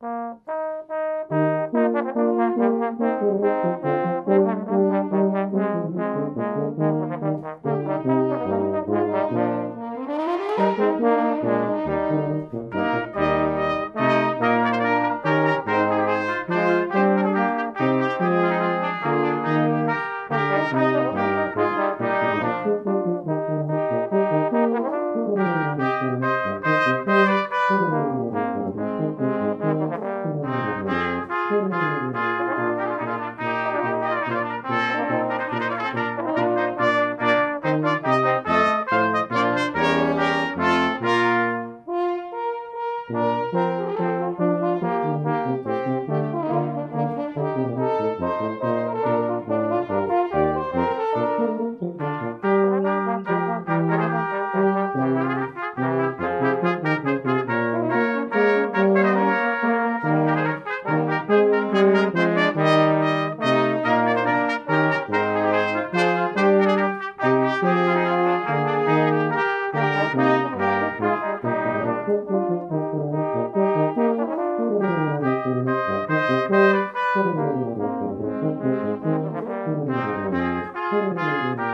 Thank you. Música